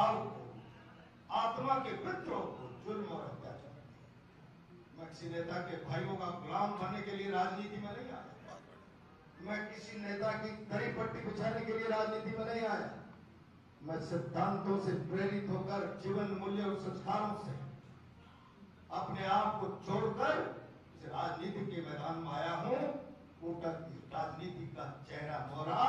भेदभाव को आत्मा के विद्रोह को जुल्म और अत्याचार। मैं किसी नेता के भाइयों का गुलाम बनने के लिए राजनीति में नहीं आया। मैं किसी नेता की दरी पट्टी बिछाने के लिए राजनीति में नहीं आया। मैं सिद्धांतों से प्रेरित होकर जीवन मूल्य और संस्कारों से अपने आप को छोड़कर इस राजनीति के मैदान में आया हूँ वो राजनीति का चेहरा मोहरा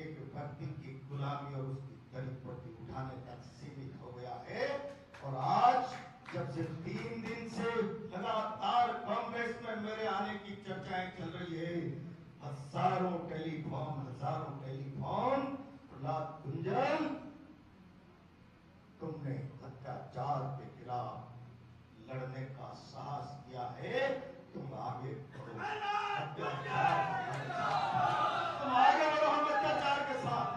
एक व्यक्ति की गुलामी और उसकी दरी पट्टी उठाने तक सीमित हो गया है और आज जब से तीन दिन से लगातार कांग्रेस में मेरे आने की चर्चाएँ चल रही है हज़ारों टेलीफोन हज़ारों टेलीफोन प्रहलाद गुंजन तुमने अत्याचार के खिलाफ लड़ने का साहस किया है, तुम आगे बढ़ो। तुम आगे बढ़ो हम अत्याचार के साथ।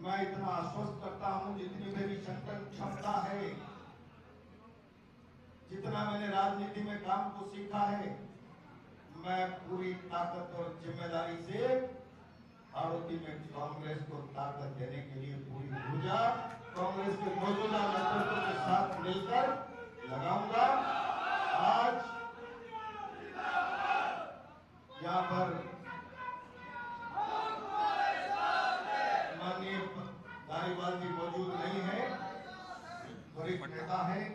मैं इतना आश्वस्त करता हूँ जितनी मेरी संकल्प क्षमता है, जितना मैंने राजनीति में काम को सीखा है, मैं पूरी ताकत और ज़िम्मेदारी से आरोपी में कांग्रेस को ताकत देने के लिए पूरी ऊर्जा कांग्रेस के मौजूदा नेतृत्व के साथ मिलकर लगाऊँगा। आज यहाँ पर माननीय धारीवाल जी मौजूद नहीं है। वरिष्ठ नेता है,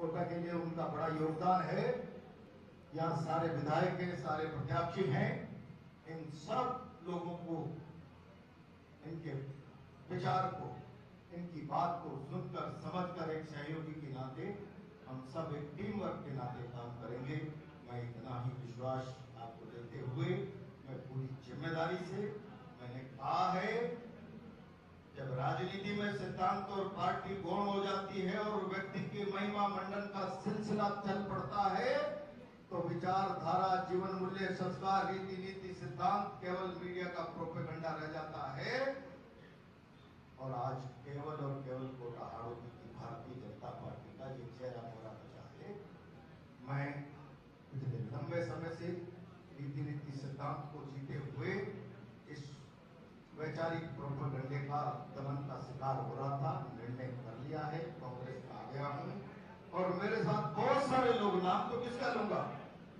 कोटा के लिए उनका बड़ा योगदान है। यहाँ सारे विधायक हैं, सारे प्रत्याशी हैं। इन सब लोगों को, इनके विचार को, इनकी बात को सुनकर, समझकर एक सहयोगी के नाते हम सब एक टीम वर्क के नाते काम करेंगे। मैं इतना ही विश्वास आपको देते हुए मैं पूरी ज़िम्मेदारी से, मैंने कहा है, जब राजनीति में सिद्धांत और पार्टी गौण हो जाती है और व्यक्ति के महिमा मंडन का सिलसिला चल पड़ता है तो विचारधारा, जीवन मूल्य, संस्कार, रीति नीति, सिद्धांत केवल मीडिया का प्रोपेगंडा रह जाता है। और आज केवल और केवल कोटा की भारतीय जनता पार्टी का ये चेहरा मोहरा बचा है। मैं पिछले लंबे समय से रीति नीति सिद्धांत को जीते हुए इस वैचारिक प्रोपेगंडे का दमन का शिकार हो रहा था, निर्णय कर लिया है, कांग्रेस में आ गया हूँ। और मेरे साथ बहुत सारे लोग, नाम तो किसका लूँगा?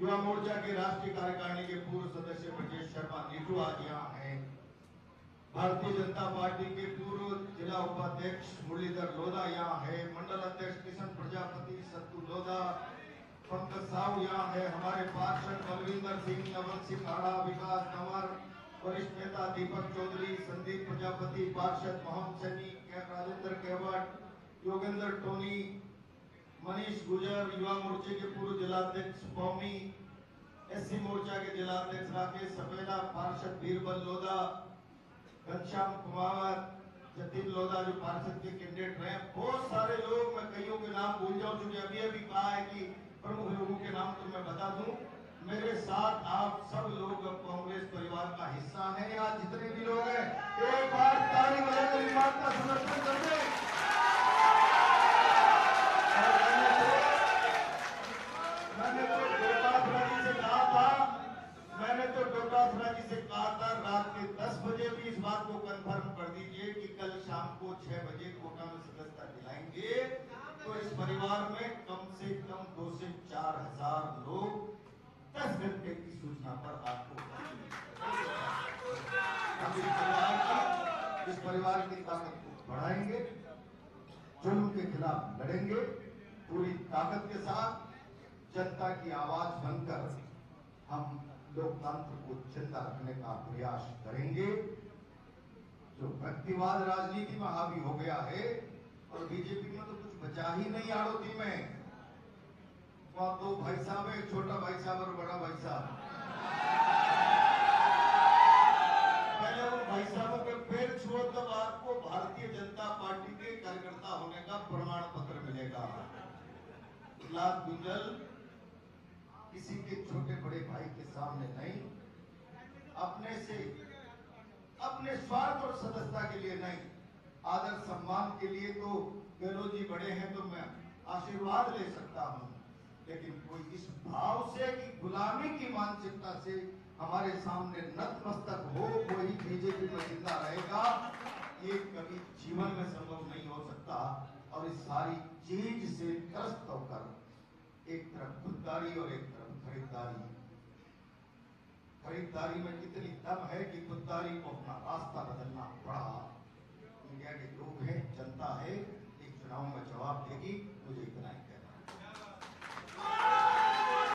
युवा मोर्चा के राष्ट्रीय कार्यकारिणी के पूर्व सदस्य ब्रजेश शर्मा नीटू आज यहाँ हैं। भारतीय जनता पार्टी के पूर्व जिला उपाध्यक्ष मुरलीधर लोधा यहाँ है। मंडल अध्यक्ष किशन प्रजापति, सत्तू लोधा, पंकज साहू यहाँ है। हमारे पार्षद बलविंदर सिंह, नवल सिंह आड़ा विकास कंवर, वरिष्ठ नेता दीपक चौधरी, संदीप प्रजापति, पार्षद मोहम्मद सनी राजेंद्र केवट योगेंद्र टोनी मनीष गुजर युवा मोर्चे के पूर्व जिलाध्यक्ष पौमी एससी मोर्चा के जिलाध्यक्ष राकेश सफेदा पार्षद बीरबल लोधा घनश्याम कुमार जतिन लोधा जो पार्षद के कैंडिडेट रहे बहुत सारे लोग, मैं कईयों के नाम भूल जाऊँ क्योंकि अभी अभी कहा है कि प्रमुख लोगों के नाम तो मैं बता दूँ। मेरे साथ आप सब लोग अब कांग्रेस परिवार का हिस्सा है। या जितने भी लोग हैं, एक बार ताली बजाकर इस बात का समर्थन कर। 10 बजे भी इस बात को कंफर्म कर दीजिए कि कल शाम को 6 बजे कोटा में सदस्यता दिलाएँगे। तो इस परिवार में कम से कम दो से चार हज़ार लोग दस घंटे की सूचना पर आपको इस परिवार की ताकत को बढ़ाएँगे, जुल्म के खिलाफ लड़ेंगे, पूरी ताकत के साथ जनता की आवाज़ बनकर हम लोकतंत्र को ज़िंदा रखने का प्रयास करेंगे, जो व्यक्तिवाद राजनीति में हावी हो गया है, और बीजेपी में तो कुछ बचा ही नहीं आड़ोती में। वहाँ दो भाई साहब है छोटा भाई साहब और बड़ा भाई साहब। पहले उन भाई साहबों के पैर छुओ तब आपको भारतीय जनता पार्टी के कार्यकर्ता होने का प्रमाण पत्र मिलेगा। लाल गुंजल किसी के छोटे बड़े भाई के सामने नहीं, अपने से, अपने स्वार्थ और सदस्यता के लिए नहीं। आदर सम्मान के लिए तो गहलोत जी बड़े हैं तो मैं आशीर्वाद ले सकता हूँ। लेकिन कोई इस भाव से, कि गुलामी की मानसिकता से हमारे सामने नतमस्तक हो वही बीजेपी में ज़िंदा रहेगा, ये कभी जीवन में संभव नहीं हो सकता। और इस सारी चीज़ से त्रस्त होकर एक तरफ़ खुददारी और एक तरफ़ खरीदारी। खरीदारी में इतनी दम है कि खुददारी को अपना रास्ता